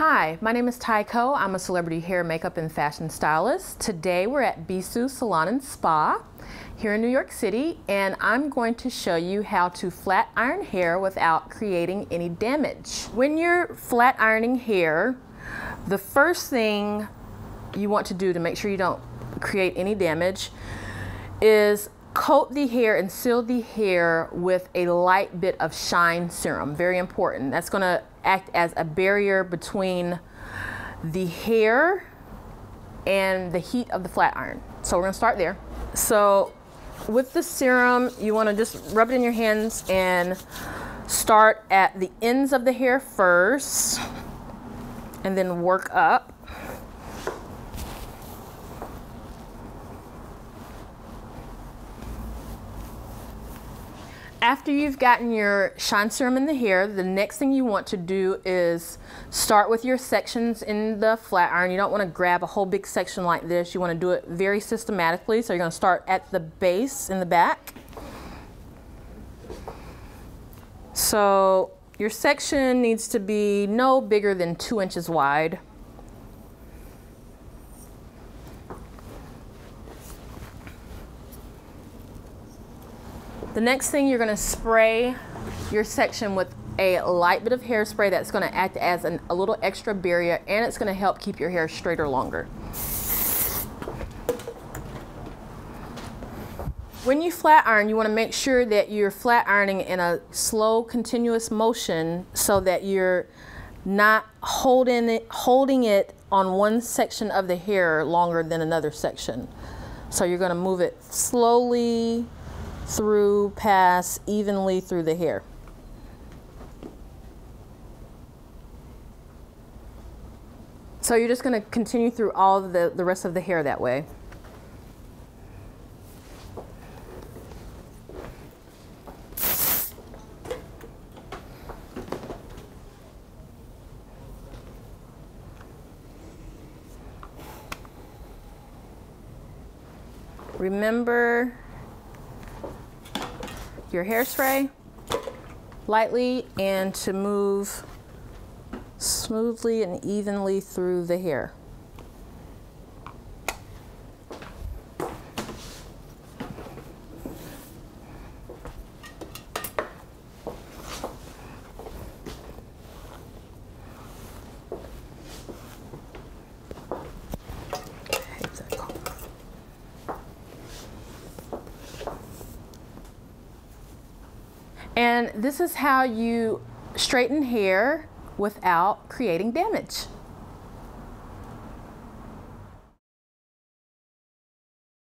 Hi, my name is Tye Coe. I'm a celebrity hair, makeup, and fashion stylist. Today we're at Bisou Salon and Spa here in New York City, and I'm going to show you how to flat iron hair without creating any damage. When you're flat ironing hair, the first thing you want to do to make sure you don't create any damage is coat the hair and seal the hair with a light bit of shine serum. Very important. That's going to act as a barrier between the hair and the heat of the flat iron. So we're going to start there. So with the serum, you want to just rub it in your hands and start at the ends of the hair first and then work up. After you've gotten your shine serum in the hair, the next thing you want to do is start with your sections in the flat iron. You don't want to grab a whole big section like this. You want to do it very systematically. So you're going to start at the base in the back. So your section needs to be no bigger than two inches wide. The next thing you're going to spray your section with a light bit of hairspray that's going to act as an, a little extra barrier and it's going to help keep your hair straighter longer. When you flat iron, you want to make sure that you're flat ironing in a slow, continuous motion so that you're not holding it, holding it on one section of the hair longer than another section. So you're going to move it slowly, through, pass evenly through the hair. So you're just going to continue through all the, the rest of the hair that way. Remember your hairspray lightly and to move smoothly and evenly through the hair. And this is how you straighten hair without creating damage.